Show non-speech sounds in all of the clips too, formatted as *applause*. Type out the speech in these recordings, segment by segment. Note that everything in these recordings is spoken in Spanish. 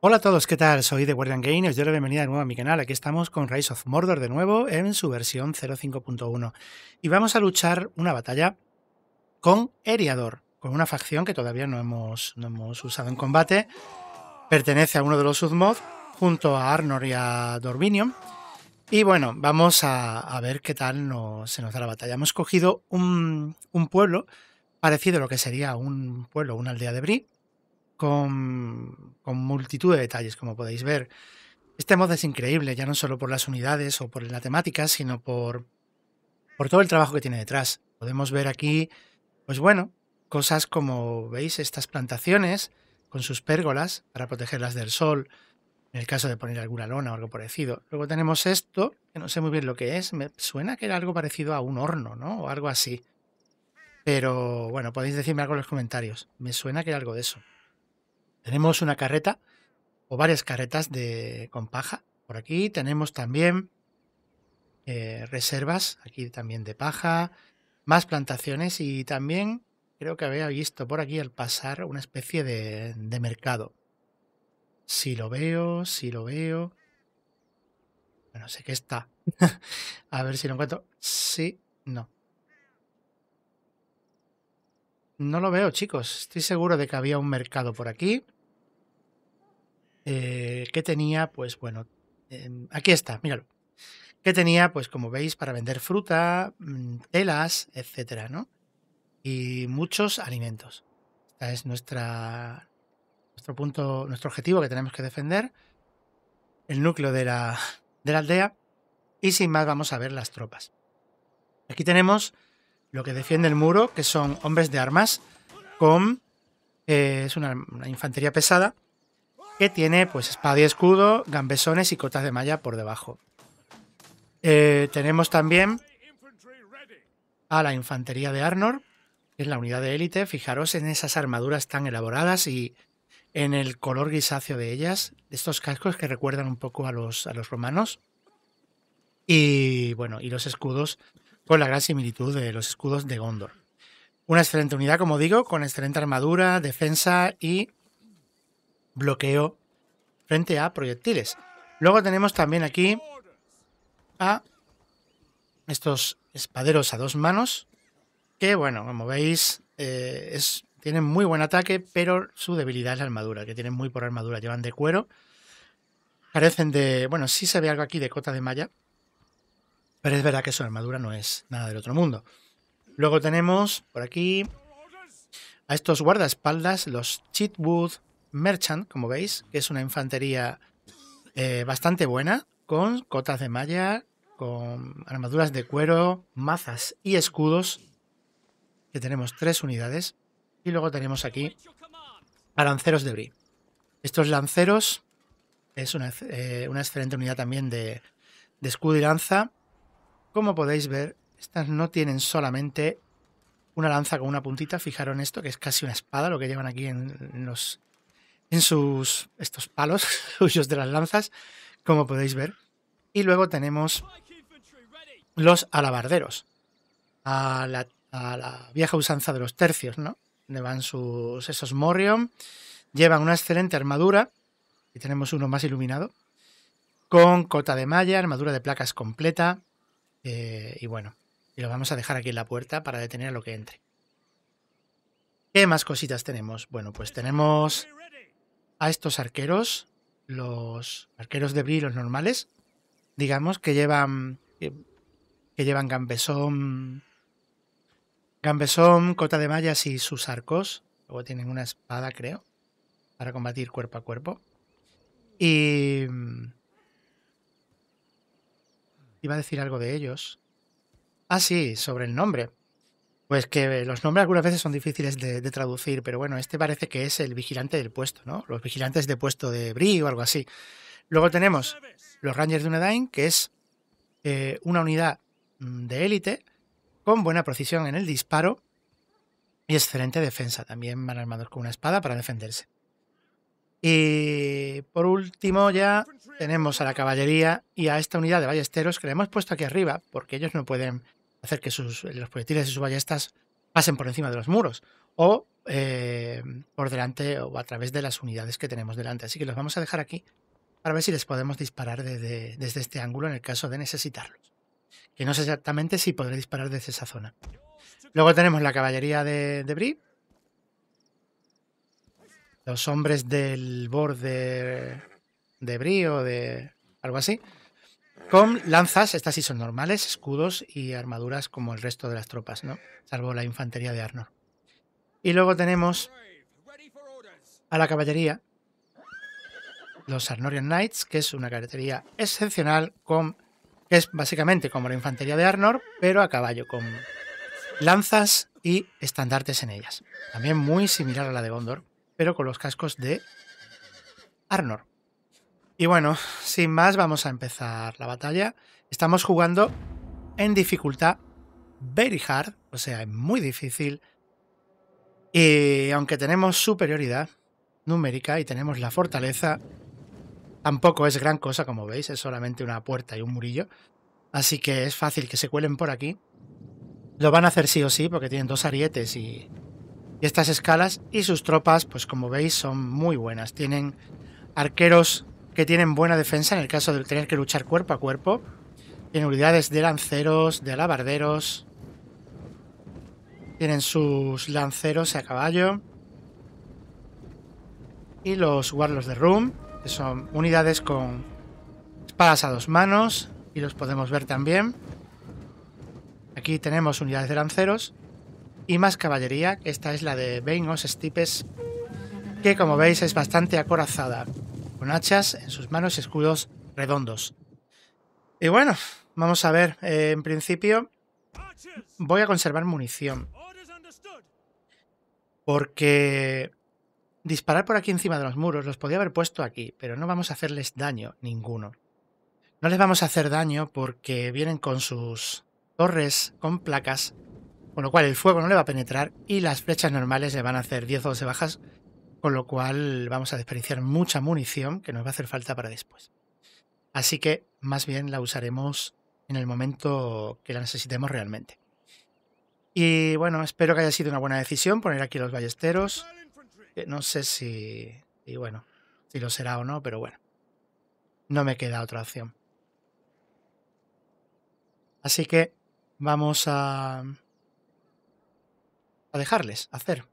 Hola a todos, ¿qué tal? Soy The Guardian Game y doy la bienvenida de nuevo a mi canal. Aquí estamos con Rise of Mordor de nuevo en su versión 0.5.1 y vamos a luchar una batalla con Eriador, con una facción que todavía no hemos, no hemos usado en combate. Pertenece a uno de los Submods junto a Arnor y a Dorminion. Y bueno, vamos a, ver qué tal se nos da la batalla. Hemos cogido un, un pueblo parecido a lo que sería un pueblo, una aldea de Bri, con, multitud de detalles, como podéis ver. Este mod es increíble, ya no solo por las unidades o por la temática, sino por, por todo el trabajo que tiene detrás. Podemos ver aquí, pues bueno, cosas como, veis, estas plantaciones con sus pérgolas para protegerlas del sol, en el caso de poner alguna lona o algo parecido. Luego tenemos esto, que no sé muy bien lo que es, me suena que era algo parecido a un horno, ¿no? O algo así. Pero bueno, podéis decirme algo en los comentarios. Me suena que era algo de eso. Tenemos una carreta o varias carretas de, con paja. Por aquí tenemos también eh, reservas, aquí también de paja, más plantaciones y también creo que había visto por aquí al pasar una especie de, de mercado. Si lo veo, si lo veo. Bueno, sé que está. *laughs* A ver si lo encuentro. Sí, no. No lo veo, chicos. Estoy seguro de que había un mercado por aquí. Eh, que tenía, pues bueno, em, aquí está, míralo. Que tenía, pues como veis, para vender fruta, mm, telas, etcétera, ¿no? Y muchos alimentos. Este es nuestra, nuestro punto, nuestro objetivo que tenemos que defender. El núcleo de la, de la aldea. Y sin más, vamos a ver las tropas. Aquí tenemos lo que defiende el muro, que son hombres de armas con. Eh, es una infantería pesada que tiene pues espada y escudo, gambesones y cotas de malla por debajo. Eh, tenemos también a la infantería de Arnor, que es la unidad de élite. Fijaros en esas armaduras tan elaboradas y en el color grisáceo de ellas, estos cascos que recuerdan un poco a los, a los romanos. Y bueno, y los escudos con la gran similitud de los escudos de Gondor. Una excelente unidad, como digo, con excelente armadura, defensa y bloqueo frente a proyectiles. Luego tenemos también aquí a estos espaderos a dos manos, que bueno, como veis, eh, es, tienen muy buen ataque, pero su debilidad es la armadura, que tienen muy por armadura, llevan de cuero, carecen de, bueno, sí se ve algo aquí de cota de malla, pero es verdad que su armadura no es nada del otro mundo. Luego tenemos por aquí a estos guardaespaldas, los Cheatwood Merchant, como veis, que es una infantería eh, bastante buena, con cotas de malla, con armaduras de cuero, mazas y escudos, que tenemos tres unidades. Y luego tenemos aquí a lanceros de Bri. Estos lanceros es una, eh, excelente unidad también de, escudo y lanza. Como podéis ver, estas no tienen solamente una lanza con una puntita. Fijaros en esto, que es casi una espada, lo que llevan aquí en los, en sus estos palos *laughs* suyos de las lanzas, como podéis ver. Y luego tenemos los alabarderos, a la, vieja usanza de los tercios, ¿no? Donde van sus esos Morion, llevan una excelente armadura, y tenemos uno más iluminado, con cota de malla, armadura de placas completa, eh, y bueno, y lo vamos a dejar aquí en la puerta para detener a lo que entre. ¿Qué más cositas tenemos? Bueno, pues tenemos a estos arqueros, los arqueros de brillos normales, digamos, que llevan que, llevan gambesón, gambesón, cota de mallas y sus arcos. Luego tienen una espada, creo, para combatir cuerpo a cuerpo. Y iba a decir algo de ellos. Ah, sí, sobre el nombre. Pues que los nombres algunas veces son difíciles de, traducir, pero bueno, este parece que es el vigilante del puesto, ¿no? Los vigilantes de puesto de Bri o algo así. Luego tenemos los Rangers de Unadain, que es eh, una unidad mm, de élite con buena precisión en el disparo y excelente defensa. También van armados con una espada para defenderse. Y por último ya tenemos a la caballería y a esta unidad de ballesteros que le hemos puesto aquí arriba, porque ellos no pueden hacer que sus, los proyectiles de sus ballestas pasen por encima de los muros. o eh, por delante o a través de las unidades que tenemos delante. Así que los vamos a dejar aquí para ver si les podemos disparar desde, desde este ángulo en el caso de necesitarlos. Que no sé exactamente si podré disparar desde esa zona. Luego tenemos la caballería de, de Brie. Los hombres del borde de Brie o de algo así. Con lanzas, estas sí son normales, escudos y armaduras como el resto de las tropas, ¿no? Salvo la infantería de Arnor. Y luego tenemos a la caballería, los Arnorian Knights, que es una caballería excepcional, con, que es básicamente como la infantería de Arnor, pero a caballo, con lanzas y estandartes en ellas. También muy similar a la de Gondor, pero con los cascos de Arnor. Y bueno, sin más, vamos a empezar la batalla. Estamos jugando en dificultad very hard, o sea, muy difícil. Y aunque tenemos superioridad numérica y tenemos la fortaleza, tampoco es gran cosa, como veis, es solamente una puerta y un murillo. Así que es fácil que se cuelen por aquí. Lo van a hacer sí o sí, porque tienen dos arietes y, y estas escalas. Y sus tropas, pues como veis, son muy buenas. Tienen arqueros que tienen buena defensa en el caso de tener que luchar cuerpo a cuerpo. Tienen unidades de lanceros, de alabarderos. Tienen sus lanceros a caballo. Y los Warlords de Room, que son unidades con espadas a dos manos. Y los podemos ver también. Aquí tenemos unidades de lanceros. Y más caballería, esta es la de Veinos Stipes, que como veis es bastante acorazada con hachas en sus manos y escudos redondos. Y bueno, vamos a ver. Eh, en principio, voy a conservar munición. Porque disparar por aquí encima de los muros los podía haber puesto aquí, pero no vamos a hacerles daño ninguno. No les vamos a hacer daño porque vienen con sus torres con placas, con lo cual el fuego no le va a penetrar y las flechas normales le van a hacer 10 o 12 bajas con lo cual vamos a desperdiciar mucha munición que nos va a hacer falta para después. Así que más bien la usaremos en el momento que la necesitemos realmente. Y bueno, espero que haya sido una buena decisión poner aquí los ballesteros. No sé si... Y bueno, si lo será o no, pero bueno. No me queda otra opción. Así que vamos a... a dejarles hacer.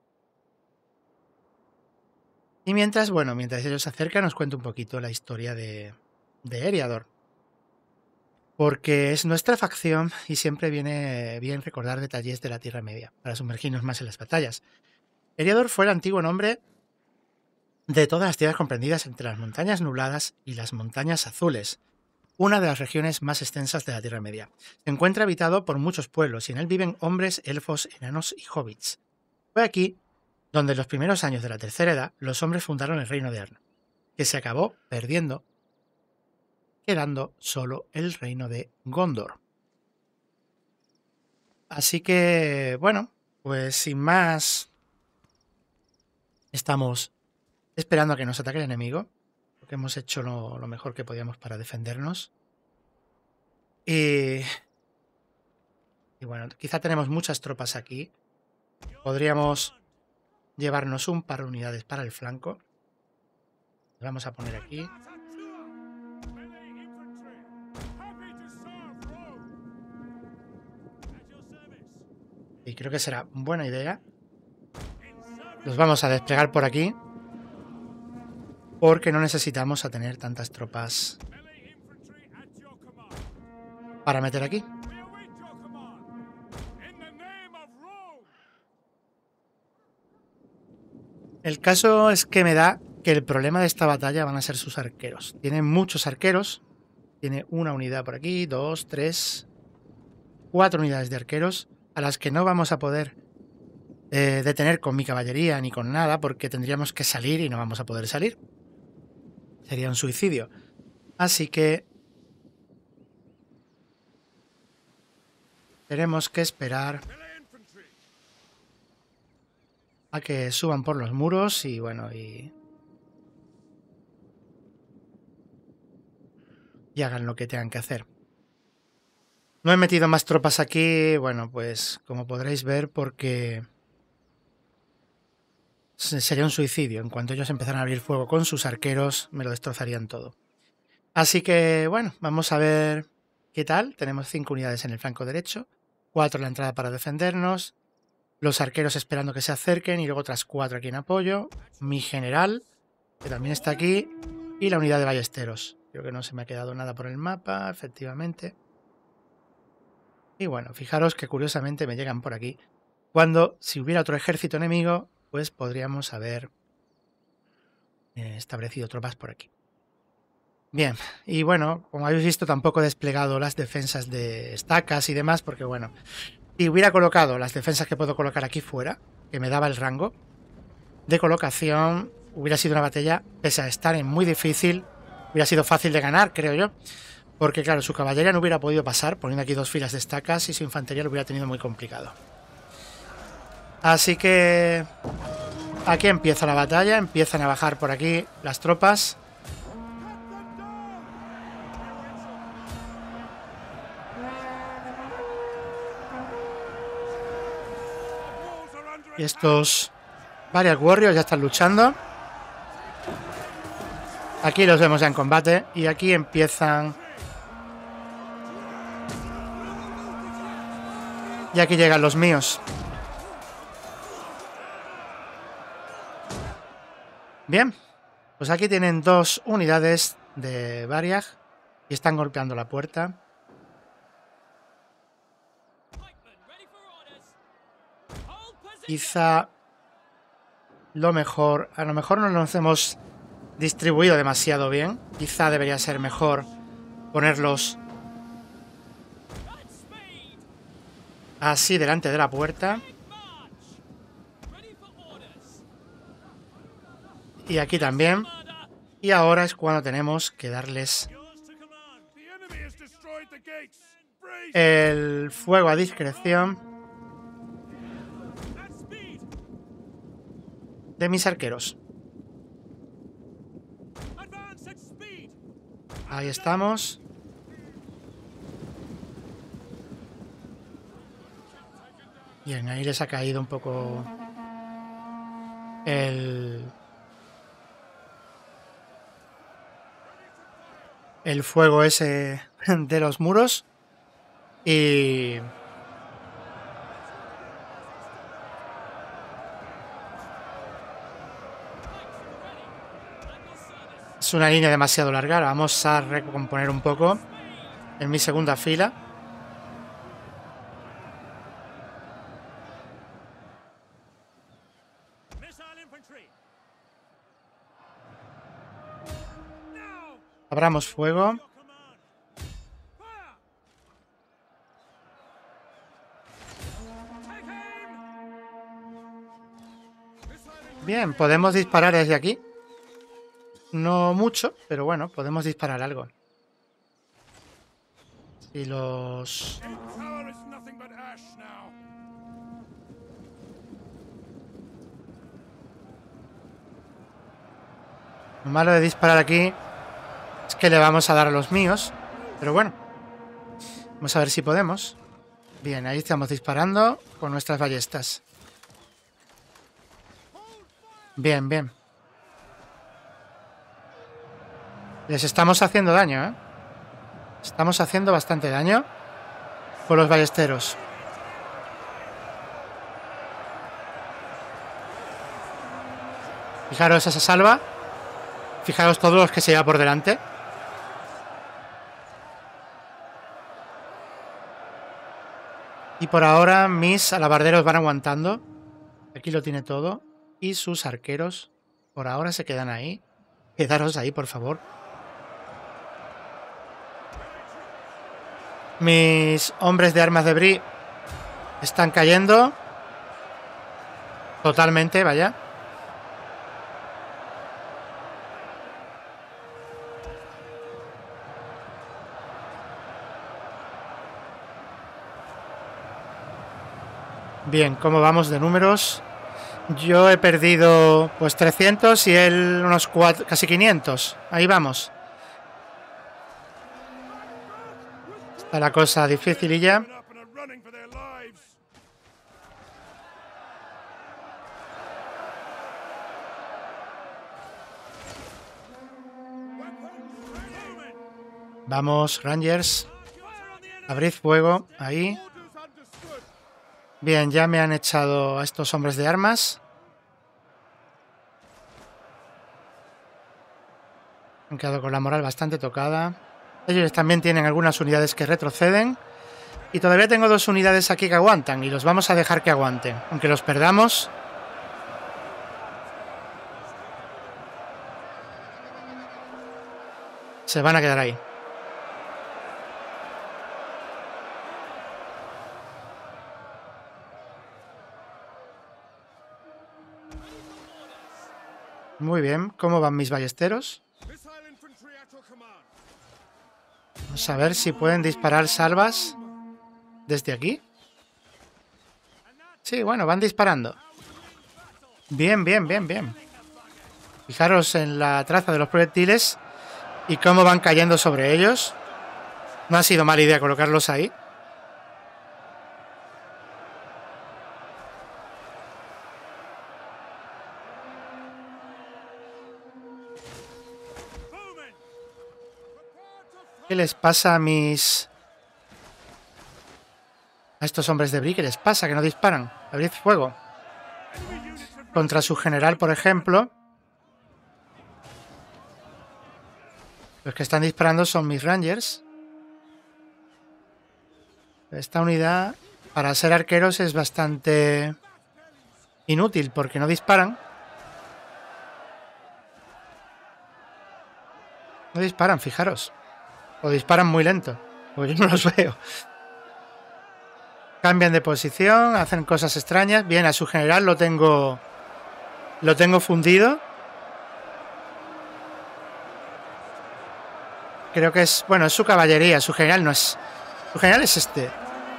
Y mientras, bueno, mientras ellos se acercan, os cuento un poquito la historia de, de Eriador. Porque es nuestra facción y siempre viene bien recordar detalles de la Tierra Media, para sumergirnos más en las batallas. Eriador fue el antiguo nombre de todas las tierras comprendidas entre las montañas nubladas y las montañas azules, una de las regiones más extensas de la Tierra Media. Se encuentra habitado por muchos pueblos y en él viven hombres, elfos, enanos y hobbits. Fue aquí donde en los primeros años de la Tercera Edad los hombres fundaron el reino de Arno, que se acabó perdiendo, quedando solo el reino de Gondor. Así que, bueno, pues sin más, estamos esperando a que nos ataque el enemigo, porque hemos hecho lo, lo mejor que podíamos para defendernos. Y, y bueno, quizá tenemos muchas tropas aquí. Podríamos llevarnos un par de unidades para el flanco. Vamos a poner aquí. Y creo que será buena idea. Los vamos a desplegar por aquí. Porque no necesitamos a tener tantas tropas para meter aquí. El caso es que me da que el problema de esta batalla van a ser sus arqueros. Tiene muchos arqueros. Tiene una unidad por aquí, dos, tres, cuatro unidades de arqueros a las que no vamos a poder eh, detener con mi caballería ni con nada porque tendríamos que salir y no vamos a poder salir. Sería un suicidio. Así que tenemos que esperar a que suban por los muros y bueno, y... Hagan lo que tengan que hacer. No he metido más tropas aquí, bueno, pues como podréis ver, porque sería un suicidio. En cuanto ellos empezaran a abrir fuego con sus arqueros, me lo destrozarían todo. Así que, bueno, vamos a ver qué tal. Tenemos cinco unidades en el flanco derecho, cuatro en la entrada para defendernos, los arqueros esperando que se acerquen y luego otras cuatro aquí en apoyo, mi general, que también está aquí, y la unidad de ballesteros. Creo que no se me ha quedado nada por el mapa, efectivamente. Y bueno, fijaros que curiosamente me llegan por aquí. Cuando, si hubiera otro ejército enemigo, pues podríamos haber eh, establecido tropas por aquí. Bien, y bueno, como habéis visto, tampoco he desplegado las defensas de estacas y demás, porque bueno, si hubiera colocado las defensas que puedo colocar aquí fuera, que me daba el rango de colocación, hubiera sido una batalla, pese a estar en muy difícil, hubiera sido fácil de ganar, creo yo. Porque claro, su caballería no hubiera podido pasar, poniendo aquí dos filas de estacas, y su infantería lo hubiera tenido muy complicado. Así que... Aquí empieza la batalla, empiezan a bajar por aquí las tropas. Estos varios warriors ya están luchando. Aquí los vemos ya en combate y aquí empiezan... Y aquí llegan los míos. Bien, pues aquí tienen dos unidades de Variag y están golpeando la puerta. Quizá lo mejor, a lo mejor no nos hemos distribuido demasiado bien. Quizá debería ser mejor ponerlos así delante de la puerta. Y aquí también. Y ahora es cuando tenemos que darles el fuego a discreción de mis arqueros. Ahí estamos. Bien, ahí les ha caído un poco el el fuego ese *laughs* de los muros. Y... Es una línea demasiado larga. vamos a recomponer un poco en mi segunda fila. Abramos fuego. Bien, podemos disparar desde aquí. No mucho, pero bueno, podemos disparar algo. Si los... Lo malo de disparar aquí es que le vamos a dar a los míos. Pero bueno. Vamos a ver si podemos. Bien, ahí estamos disparando con nuestras ballestas. Bien, bien. Les estamos haciendo daño, ¿eh? Estamos haciendo bastante daño con los ballesteros. Fijaros esa salva. Fijaros todos los que se lleva por delante. Y por ahora mis alabarderos van aguantando. Aquí lo tiene todo. Y sus arqueros por ahora se quedan ahí. Quedaros ahí, por favor. Mis hombres de armas de Bri están cayendo. Totalmente, vaya. Bien, ¿cómo vamos de números? Yo he perdido pues 300 y él unos casi 500. Ahí vamos. La cosa difícil y ya. Vamos, Rangers. Abrid fuego. Ahí. Bien, ya me han echado a estos hombres de armas. Han quedado con la moral bastante tocada. Ellos también tienen algunas unidades que retroceden. Y todavía tengo dos unidades aquí que aguantan. Y los vamos a dejar que aguanten. Aunque los perdamos. Se van a quedar ahí. Muy bien, ¿cómo van mis ballesteros? Vamos a ver si pueden disparar salvas desde aquí. Sí, bueno, van disparando. Bien, bien, bien, bien. Fijaros en la traza de los proyectiles y cómo van cayendo sobre ellos. No ha sido mala idea colocarlos ahí. ¿Qué les pasa a mis... A estos hombres de Brie? ¿Qué les pasa? Que no disparan. Abrid fuego. Contra su general, por ejemplo. Los que están disparando son mis Rangers. Esta unidad, para ser arqueros, es bastante inútil porque no disparan. No disparan, fijaros. O disparan muy lento. Porque yo no los *laughs* veo. Cambian de posición, hacen cosas extrañas. Bien, a su general lo tengo. Lo tengo fundido. Creo que es. Bueno, es su caballería. Su general no es. Su general es este.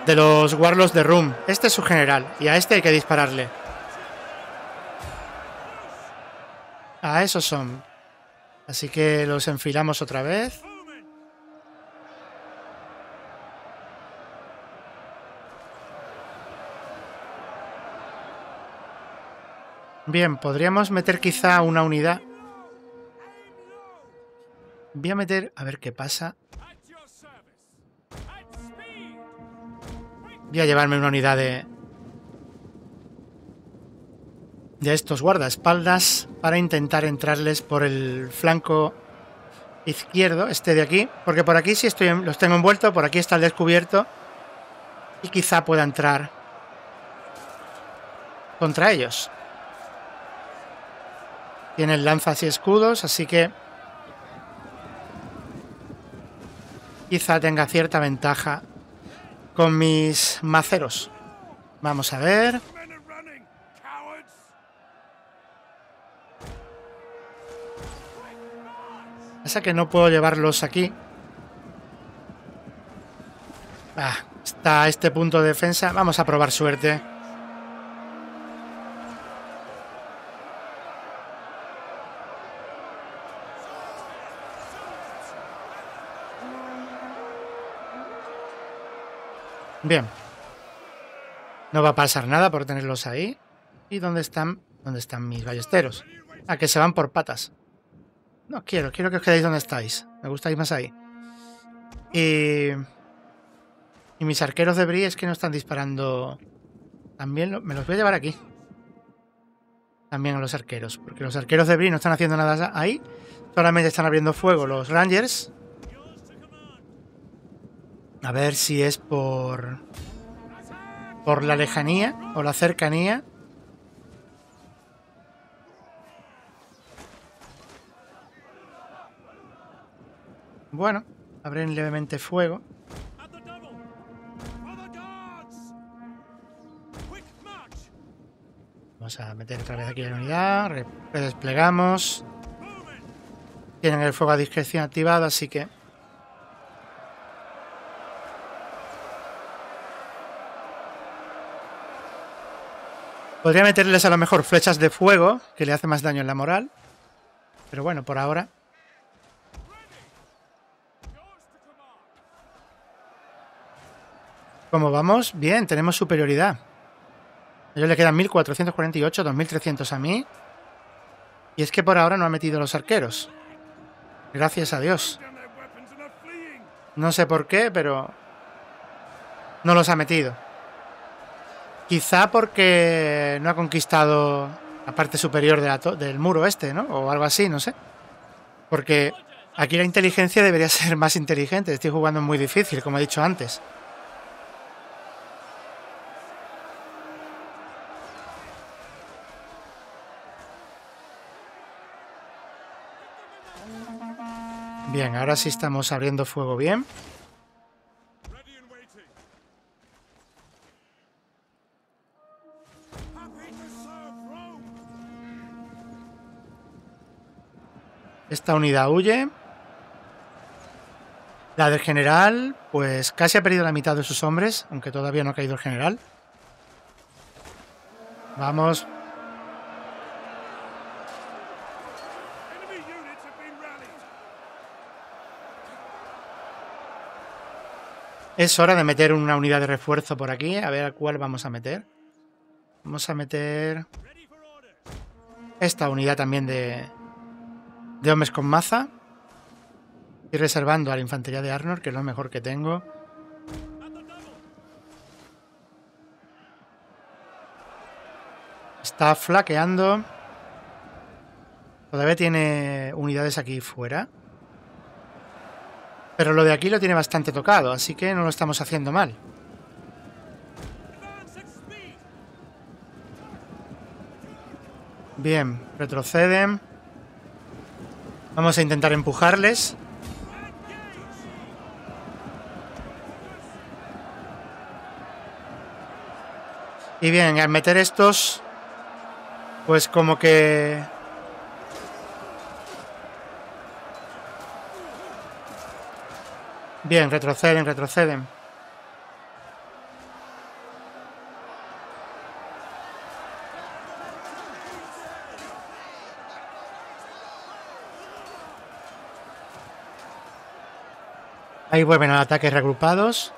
De los Warlords de Room. Este es su general. Y a este hay que dispararle. A esos son. Así que los enfilamos otra vez. Bien, podríamos meter quizá una unidad. Voy a meter... A ver qué pasa. Voy a llevarme una unidad de... De estos guardaespaldas para intentar entrarles por el flanco izquierdo, este de aquí. Porque por aquí sí estoy, los tengo envuelto, por aquí está el descubierto. Y quizá pueda entrar contra ellos. Tienen lanzas y escudos, así que quizá tenga cierta ventaja con mis maceros. Vamos a ver. Pasa que no puedo llevarlos aquí. Ah, está este punto de defensa. Vamos a probar suerte. Bien. No va a pasar nada por tenerlos ahí. ¿Y dónde están? ¿Dónde están mis ballesteros? A ah, que se van por patas. No quiero, quiero que os quedéis donde estáis. Me gustáis más ahí. Y... Y mis arqueros de Brie es que no están disparando... También me los voy a llevar aquí. También a los arqueros. Porque los arqueros de Brie no están haciendo nada ahí. Solamente están abriendo fuego los Rangers. A ver si es por... Por la lejanía o la cercanía. Bueno, abren levemente fuego. Vamos a meter otra vez aquí la unidad. Redesplegamos. Tienen el fuego a discreción activado, así que Podría meterles a lo mejor flechas de fuego, que le hace más daño en la moral. Pero bueno, por ahora... ¿Cómo vamos? Bien, tenemos superioridad. A ellos le quedan 1448, 2300 a mí. Y es que por ahora no ha metido los arqueros. Gracias a Dios. No sé por qué, pero no los ha metido. Quizá porque no ha conquistado la parte superior del muro este, ¿no? O algo así, no sé. Porque aquí la inteligencia debería *laughs* ser más inteligente. Estoy jugando muy difícil, como he dicho antes. Bien, ahora sí estamos abriendo fuego bien. Esta unidad huye. La del general, pues casi ha perdido la mitad de sus hombres, aunque todavía no ha caído el general. Vamos, Es hora de meter una unidad de refuerzo por aquí. A ver a cuál vamos a meter. Vamos a meter... Esta unidad también de... De hombres con maza. Y reservando a la infantería de Arnor, que es lo mejor que tengo. Está flaqueando. Todavía tiene unidades aquí fuera. Pero lo de aquí lo tiene bastante tocado, así que no lo estamos haciendo mal. Bien, retroceden. Vamos a intentar empujarles. Y bien, al meter estos, pues como que Bien, retroceden, retroceden. Ahí vuelven al ataque reagrupados.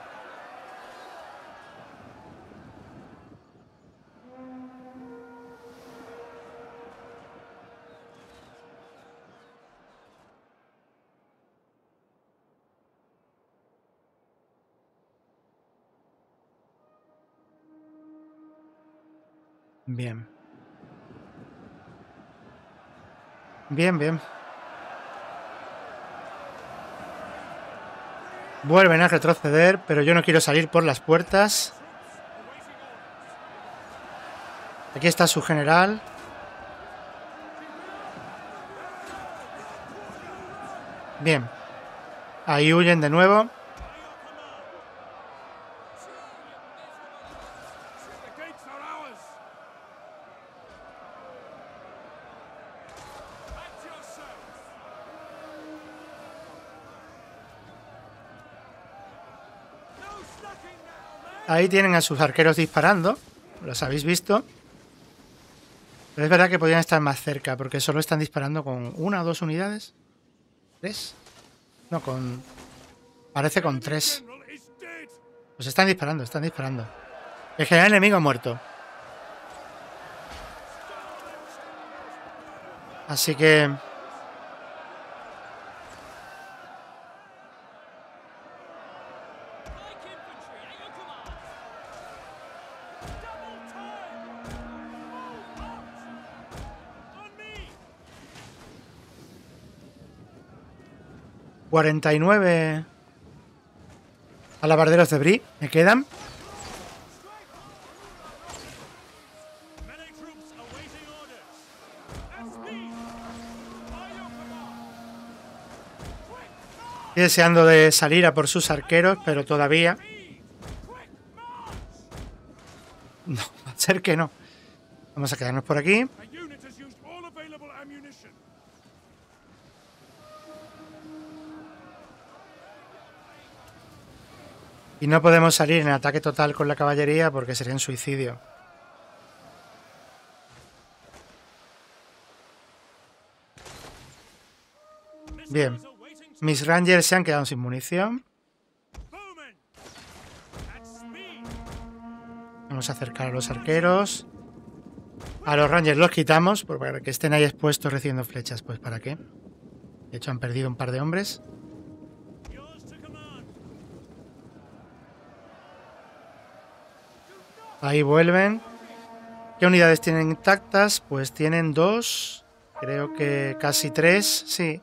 Bien. Bien, bien. Vuelven a retroceder, pero yo no quiero salir por las puertas. Aquí está su general. Bien. Ahí huyen de nuevo. Tienen a sus arqueros disparando. Los habéis visto. Pero es verdad que podrían estar más cerca, porque solo están disparando con una o dos unidades. ¿Tres? No, con... Parece con tres. Pues están disparando, están disparando. El general enemigo ha muerto. Así que 49 alabarderos de Brie me quedan. Estoy deseando de salir a por sus arqueros, pero todavía... No, *laughs* va a ser que no. Vamos a quedarnos por aquí. Y no podemos salir en ataque total con la caballería porque sería un suicidio. Bien. Mis rangers se han quedado sin munición. Vamos a acercar a los arqueros. A los rangers los quitamos para que estén ahí expuestos recibiendo flechas. Pues ¿para qué? De hecho han perdido un par de hombres. Ahí vuelven. ¿Qué unidades tienen intactas? Pues tienen dos, creo que casi tres, sí,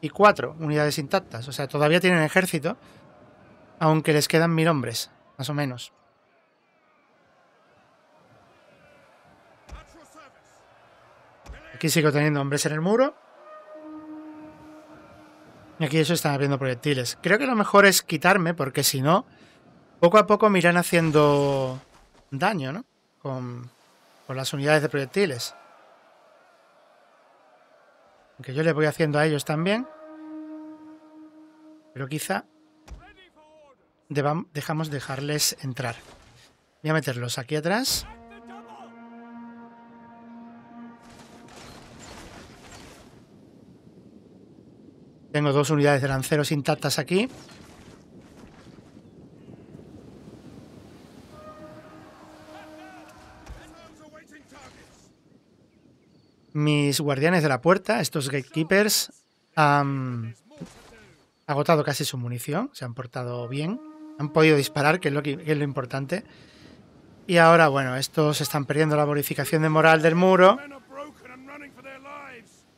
y cuatro unidades intactas. O sea, todavía tienen ejército, aunque les quedan mil hombres, más o menos. Aquí sigo teniendo hombres en el muro. Y aquí eso están abriendo proyectiles. Creo que lo mejor es quitarme, porque si no, poco a poco me irán haciendo daño, ¿no? Con, con las unidades de proyectiles. Aunque yo le voy haciendo a ellos también. Pero quizá dejamos dejarles entrar. Voy a meterlos aquí atrás. Tengo dos unidades de lanceros intactas aquí. Mis guardianes de la puerta, estos gatekeepers, han agotado casi su munición, se han portado bien, han podido disparar, que es lo, importante. Y ahora, bueno, estos están perdiendo la bonificación de moral del muro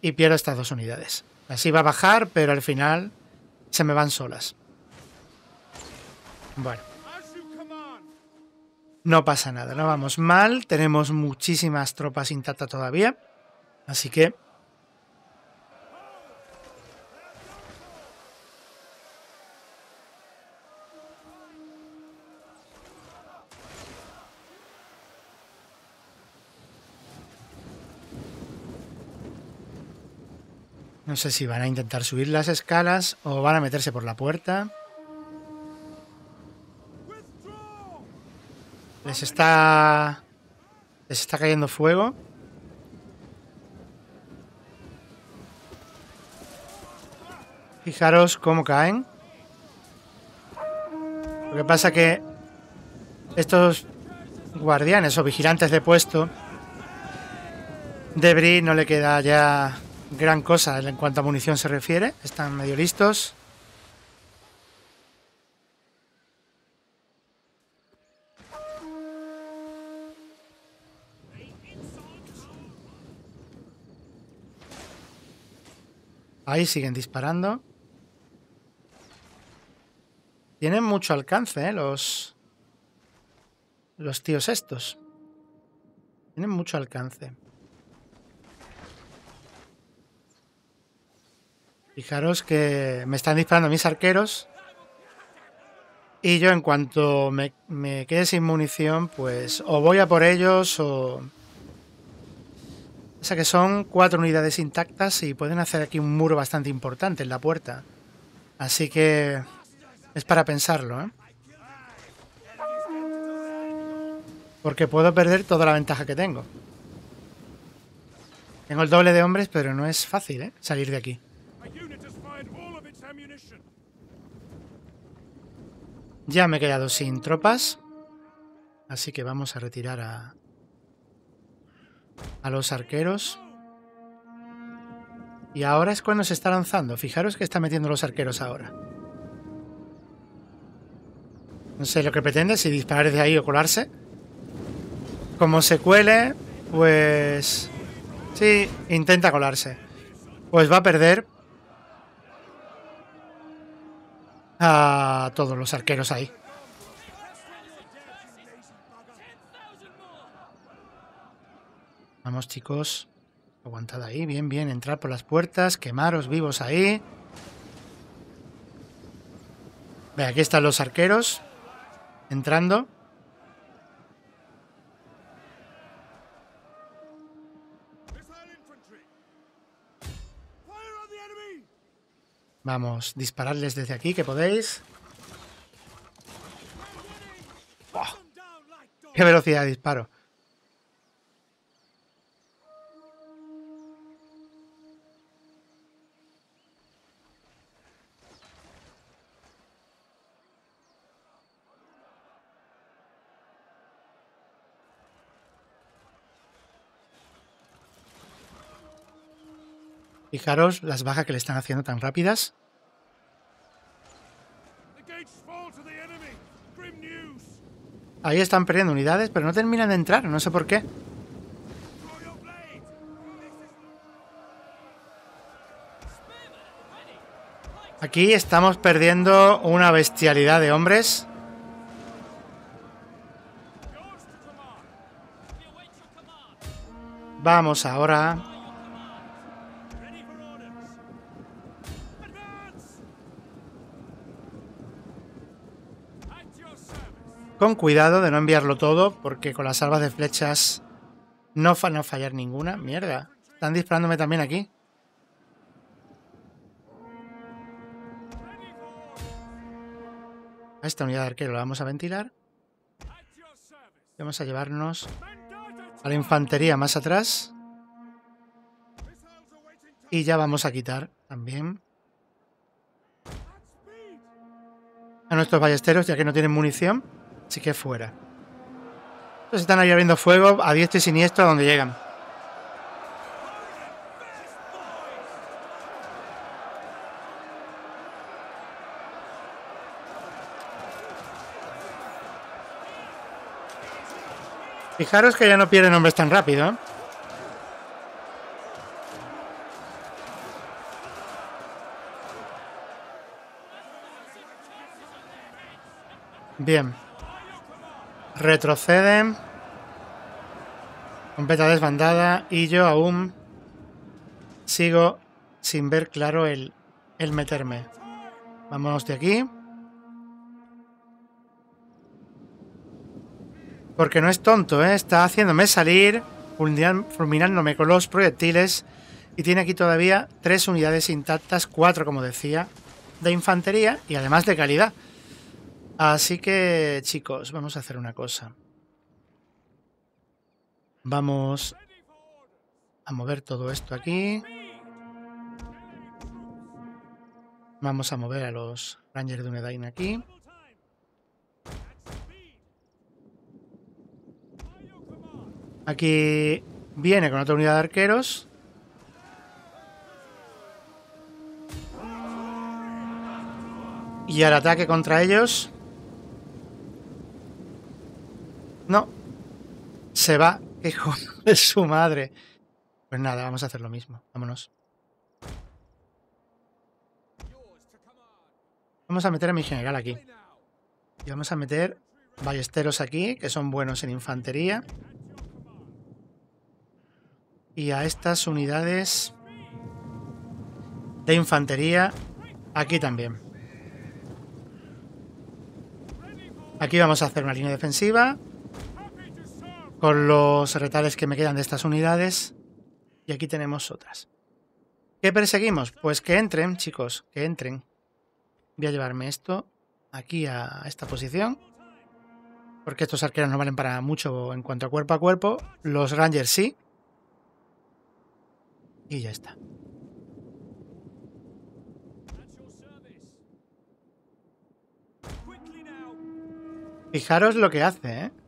y pierdo estas dos unidades. Así va a bajar, pero al final se me van solas. Bueno. No pasa nada, no vamos mal. Tenemos muchísimas tropas intactas todavía. Así que... No sé si van a intentar subir las escalas o van a meterse por la puerta. Les está... Les está cayendo fuego. Fijaros cómo caen. Lo que pasa que estos guardianes o vigilantes de puesto de Bri no le queda ya gran cosa en cuanto a munición se refiere. Están medio listos. Ahí siguen disparando. Tienen mucho alcance, ¿eh? Los... Los tíos estos. Tienen mucho alcance. Fijaros que me están disparando mis arqueros. Y yo en cuanto me, quede sin munición, pues o voy a por ellos o... O sea que son cuatro unidades intactas y pueden hacer aquí un muro bastante importante en la puerta. Así que es para pensarlo, ¿eh? Porque puedo perder toda la ventaja que tengo. Tengo el doble de hombres, pero no es fácil, ¿eh? Salir de aquí. Ya me he quedado sin tropas. Así que vamos a retirar a, a los arqueros. Y ahora es cuando se está lanzando. Fijaros que está metiendo los arqueros ahora. No sé lo que pretende, si disparar desde ahí o colarse. Como se cuele, pues... Sí, intenta colarse. Pues va a perder a todos los arqueros ahí. Vamos chicos, aguantad ahí, bien, bien, entrar por las puertas, quemaros vivos ahí. Ve, aquí están los arqueros entrando. Vamos, dispararles desde aquí, que podéis. ¡Qué velocidad de disparo! Fijaros las bajas que le están haciendo tan rápidas. Ahí están perdiendo unidades, pero no terminan de entrar, no sé por qué. Aquí estamos perdiendo una bestialidad de hombres. Vamos ahora. Con cuidado de no enviarlo todo, porque con las salvas de flechas no a fallar ninguna. Mierda. Están disparándome también aquí. A esta unidad de arquero la vamos a ventilar. Vamos a llevarnos a la infantería más atrás. Y ya vamos a quitar también a nuestros ballesteros, ya que no tienen munición. Así que fuera. Entonces están ahí abriendo fuego a diestro y siniestro a donde llegan. Fijaros que ya no pierden hombres tan rápido. ¿eh? Bien. Retroceden. Completa desbandada. Y yo aún sigo sin ver claro el, el meterme. Vámonos de aquí. Porque no es tonto, ¿eh? Está haciéndome salir, fulminándome con los proyectiles. Y tiene aquí todavía tres unidades intactas, cuatro, como decía, de infantería y además de calidad. Así que, chicos, vamos a hacer una cosa. Vamos a mover todo esto aquí. Vamos a mover a los Rangers de Unedain aquí. Aquí viene con otra unidad de arqueros. Y al ataque contra ellos. No. Se va. Hijo *laughs* de su madre. Pues nada, vamos a hacer lo mismo. Vámonos. Vamos a meter a mi general aquí. Y vamos a meter ballesteros aquí, que son buenos en infantería y a estas unidades de infantería aquí también. Aquí vamos a hacer una línea defensiva con los retales que me quedan de estas unidades y aquí tenemos otras. ¿Qué perseguimos? Pues que entren, chicos, que entren. Voy a llevarme esto aquí a esta posición. Porque estos arqueros no valen para mucho en cuanto a cuerpo a cuerpo. Los rangers sí. Y ya está. Fijaros lo que hace, ¿eh?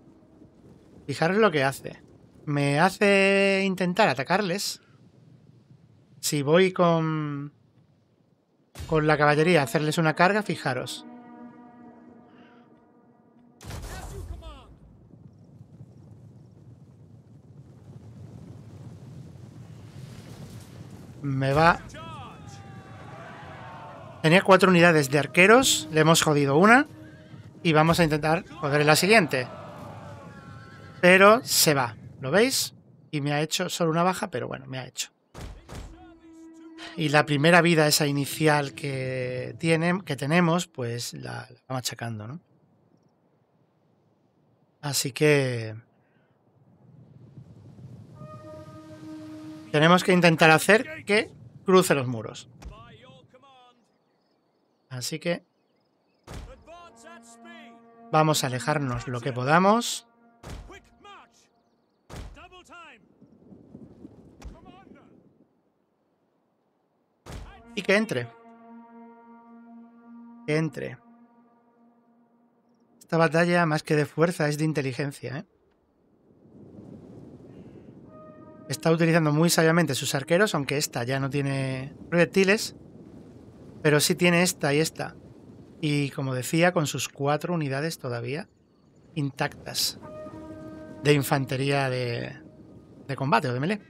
Fijaros lo que hace. Me hace intentar atacarles. Si voy con... Con la caballería a hacerles una carga, fijaros. Me va... Tenía cuatro unidades de arqueros. Le hemos jodido una. Y vamos a intentar joder la siguiente. Pero se va. ¿Lo veis? Y me ha hecho solo una baja, pero bueno, me ha hecho. Y la primera vida, esa inicial que, que tenemos, pues la, la va machacando, ¿no? Así que Tenemos que intentar hacer que cruce los muros. Así que vamos a alejarnos lo que podamos. Y que entre. Que entre. Esta batalla, más que de fuerza, es de inteligencia, ¿eh? Está utilizando muy sabiamente sus arqueros, aunque esta ya no tiene proyectiles. Pero sí tiene esta y esta. Y como decía, con sus cuatro unidades todavía intactas de infantería de, de combate o de melee.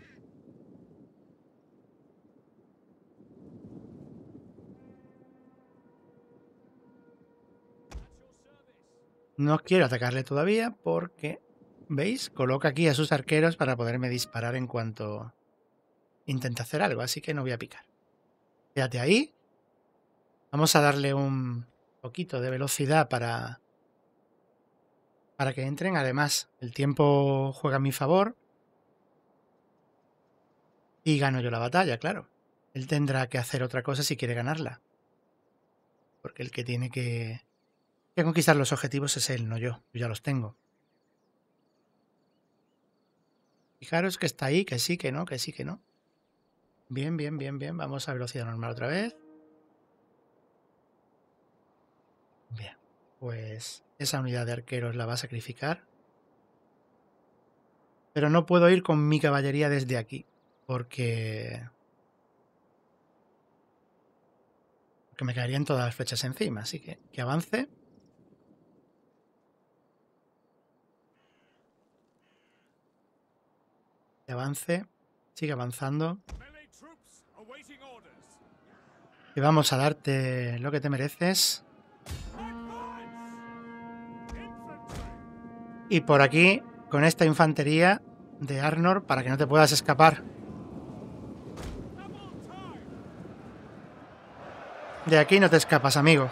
No quiero atacarle todavía porque, ¿veis? Coloca aquí a sus arqueros para poderme disparar en cuanto intente hacer algo, así que no voy a picar. Quédate ahí. Vamos a darle un poquito de velocidad para, para que entren. Además, el tiempo juega a mi favor. Y gano yo la batalla, claro. Él tendrá que hacer otra cosa si quiere ganarla. Porque el que tiene que, que conquistar los objetivos es él, no yo. Yo ya los tengo. Fijaros que está ahí, que sí, que no, que sí, que no. Bien, bien, bien, bien. Vamos a velocidad normal otra vez. Bien, pues esa unidad de arqueros la va a sacrificar. Pero no puedo ir con mi caballería desde aquí, porque... Porque me caerían todas las flechas encima, así que que avance. Que avance. Sigue avanzando. Y vamos a darte lo que te mereces. Y por aquí, con esta infantería de Arnor, para que no te puedas escapar. De aquí no te escapas, amigo.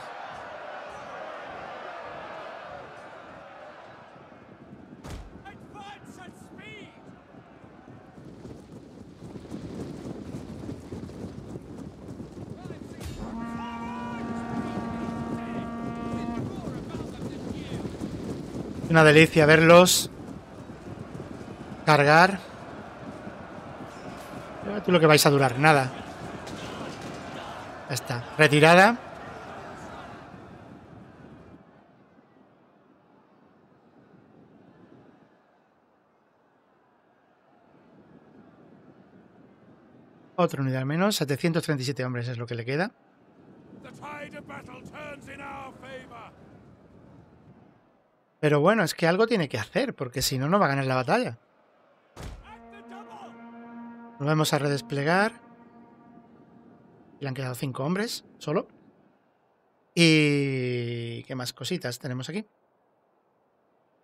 Una delicia verlos cargar. Tú lo que vais a durar, nada. Ya está. Retirada. Otra unidad menos. 737 hombres es lo que le queda. Pero bueno, es que algo tiene que hacer, porque si no, no va a ganar la batalla. Nos vamos a redesplegar. Le han quedado cinco hombres, solo. Y... ¿Qué más cositas tenemos aquí?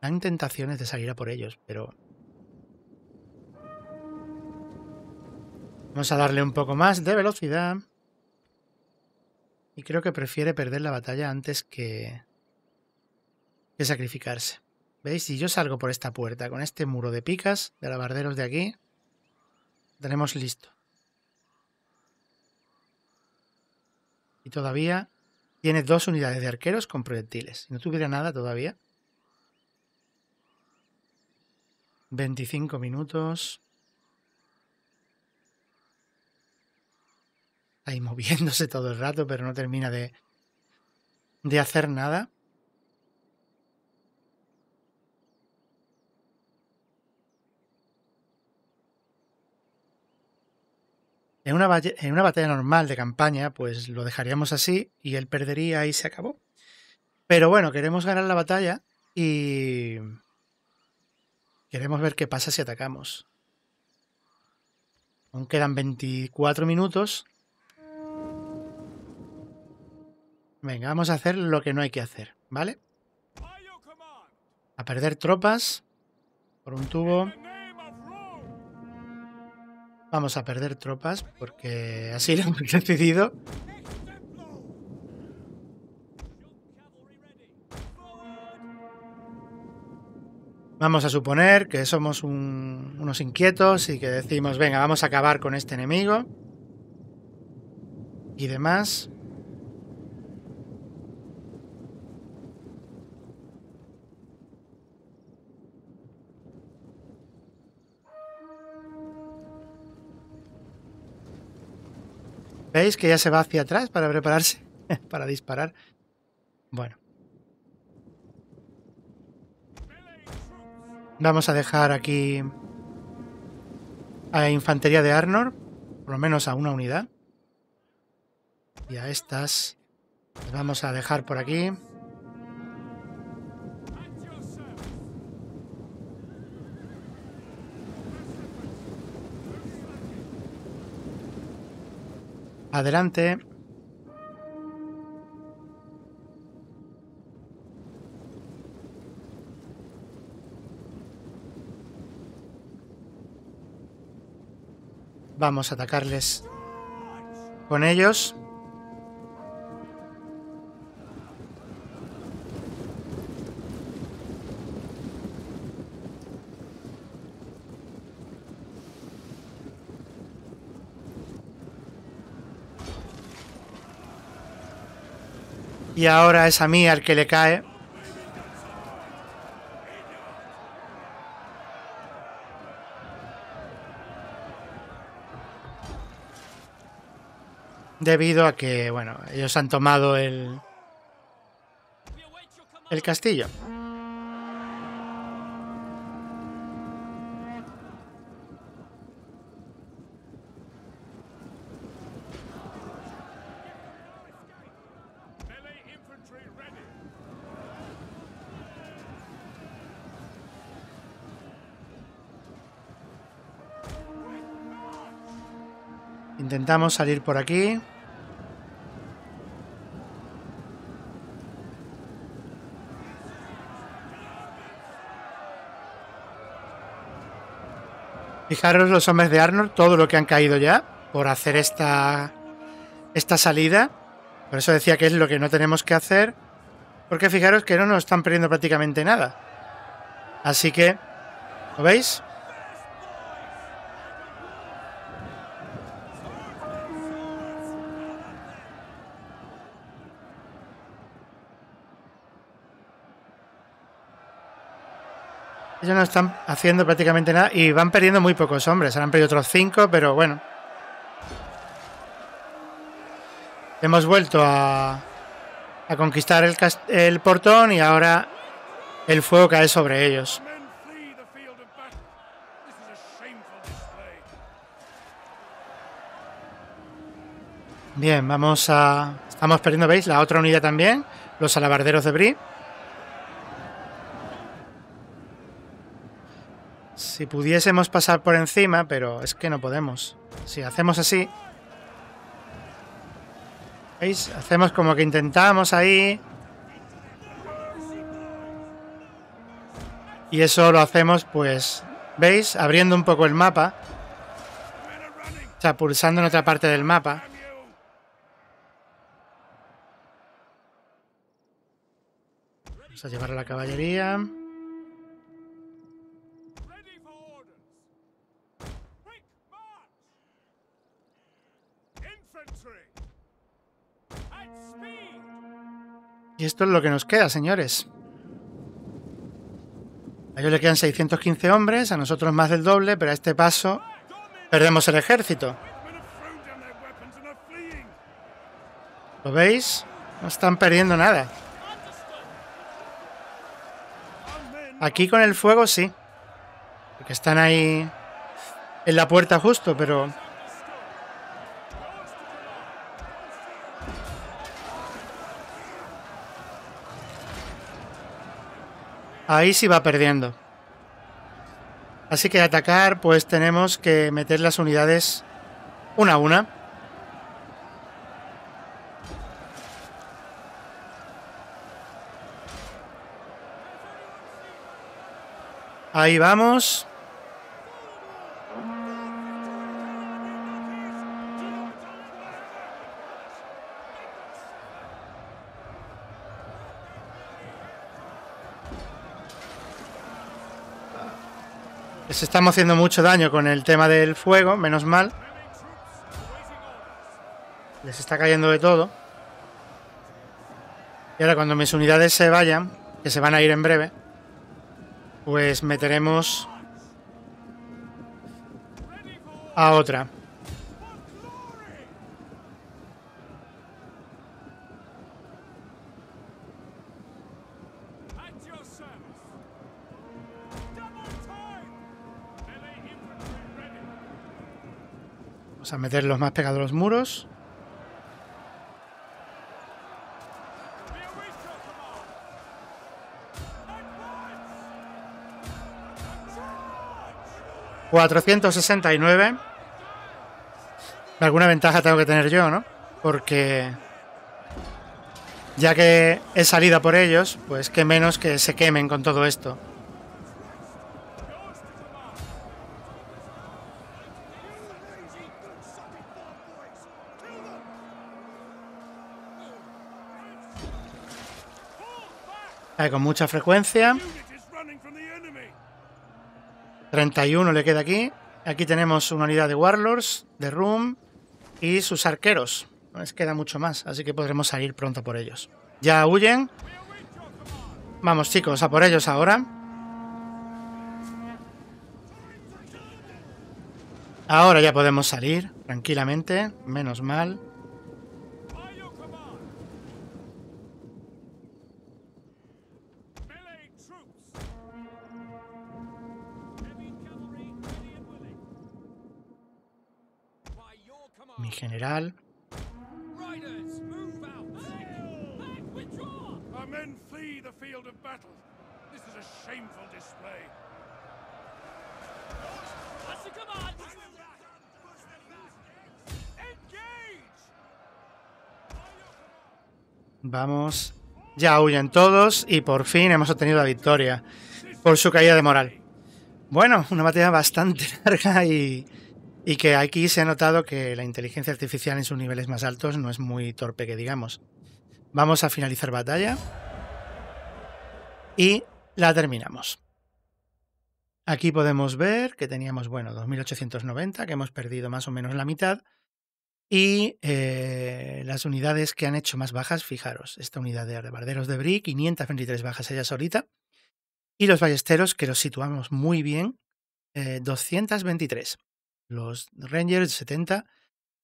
Dan tentaciones de salir a por ellos, pero... Vamos a darle un poco más de velocidad. Y creo que prefiere perder la batalla antes que que sacrificarse. ¿Veis? Si yo salgo por esta puerta con este muro de picas de alabarderos de aquí, tenemos listo. Y todavía tiene dos unidades de arqueros con proyectiles. Si no tuviera nada todavía. 25 minutos. Ahí moviéndose todo el rato, pero no termina de, de hacer nada. En una, batalla normal de campaña, pues lo dejaríamos así y él perdería y se acabó. Pero bueno, queremos ganar la batalla y queremos ver qué pasa si atacamos. Aún quedan 24 minutos. Venga, vamos a hacer lo que no hay que hacer, ¿vale? A perder tropas por un tubo. Vamos a perder tropas porque así lo *laughs* hemos decidido. Vamos a suponer que somos unos inquietos y que decimos, venga, vamos a acabar con este enemigo. Y demás. ¿Veis que ya se va hacia atrás para prepararse *laughs* para disparar? Bueno. Vamos a dejar aquí a infantería de Arnor, por lo menos a una unidad. Y a estas las vamos a dejar por aquí. Adelante. Vamos a atacarles con ellos. Y ahora es a mí al que le cae. Debido a que, bueno, ellos han tomado el, el castillo. Intentamos salir por aquí. Fijaros los hombres de Arnold, todo lo que han caído ya por hacer esta, esta salida. Por eso decía que es lo que no tenemos que hacer. Porque fijaros que no nos están perdiendo prácticamente nada. Así que, ¿lo veis? Ellos no están haciendo prácticamente nada y van perdiendo muy pocos hombres. Han perdido otros cinco, pero bueno. Hemos vuelto a, conquistar el, el portón y ahora el fuego cae sobre ellos. Bien, vamos a... Estamos perdiendo, ¿veis? La otra unidad también. Los alabarderos de Brie. Si pudiésemos pasar por encima, pero es que no podemos. Si hacemos así... ¿Veis? Hacemos como que intentamos ahí. Y eso lo hacemos, pues, ¿veis? Abriendo un poco el mapa. O sea, pulsando en otra parte del mapa. Vamos a llevar a la caballería. Y esto es lo que nos queda, señores. A ellos le quedan 615 hombres, a nosotros más del doble, pero a este paso perdemos el ejército. ¿Lo veis? No están perdiendo nada. Aquí con el fuego sí. Porque están ahí en la puerta justo, pero Ahí sí va perdiendo. Así que atacar, pues tenemos que meter las unidades una a una. Ahí vamos. Les estamos haciendo mucho daño con el tema del fuego, menos mal. Les está cayendo de todo. Y ahora cuando mis unidades se vayan, que se van a ir en breve, pues meteremos a otra. 'Vamos a meterlos más pegados los muros. ...469... Alguna ventaja tengo que tener yo, ¿no? Porque ya que he salido por ellos, pues qué menos que se quemen con todo esto. Con mucha frecuencia. 31 le queda aquí. Aquí tenemos una unidad de Warlords, de Room y sus arqueros. No les queda mucho más, así que podremos salir pronto por ellos. Ya huyen. Vamos chicos, a por ellos ahora. Ahora ya podemos salir tranquilamente, menos mal. General. Vamos. Ya huyen todos y por fin hemos obtenido la victoria por su caída de moral. Bueno, una batalla bastante *laughs* larga y, y que aquí se ha notado que la inteligencia artificial en sus niveles más altos no es muy torpe que digamos. Vamos a finalizar batalla. Y la terminamos. Aquí podemos ver que teníamos, bueno, 2890, que hemos perdido más o menos la mitad. Y eh, las unidades que han hecho más bajas, fijaros, esta unidad de arrebarderos de Brie, 523 bajas ella solita. Y los ballesteros, que los situamos muy bien, 223. Los Rangers 70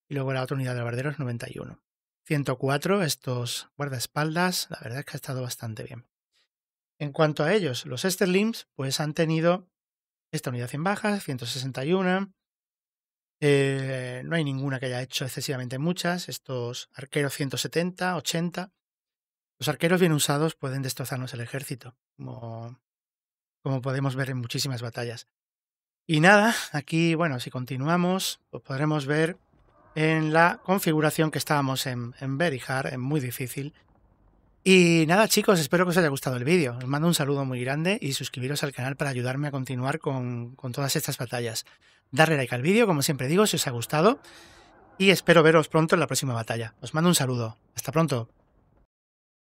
y luego la otra unidad de barderos 91. 104 estos guardaespaldas, la verdad es que ha estado bastante bien. En cuanto a ellos, los Esterlings pues han tenido esta unidad en bajas, 161. Eh, no hay ninguna que haya hecho excesivamente muchas. Estos arqueros 170, 80. Los arqueros bien usados pueden destrozarnos el ejército, como, como podemos ver en muchísimas batallas. Y nada, aquí, bueno, si continuamos, pues podremos ver en la configuración que estábamos en, en Very Hard, en muy difícil. Y nada chicos, espero que os haya gustado el vídeo. Os mando un saludo muy grande y suscribiros al canal para ayudarme a continuar con, con todas estas batallas. Darle like al vídeo, como siempre digo, si os ha gustado. Y espero veros pronto en la próxima batalla. Os mando un saludo. Hasta pronto.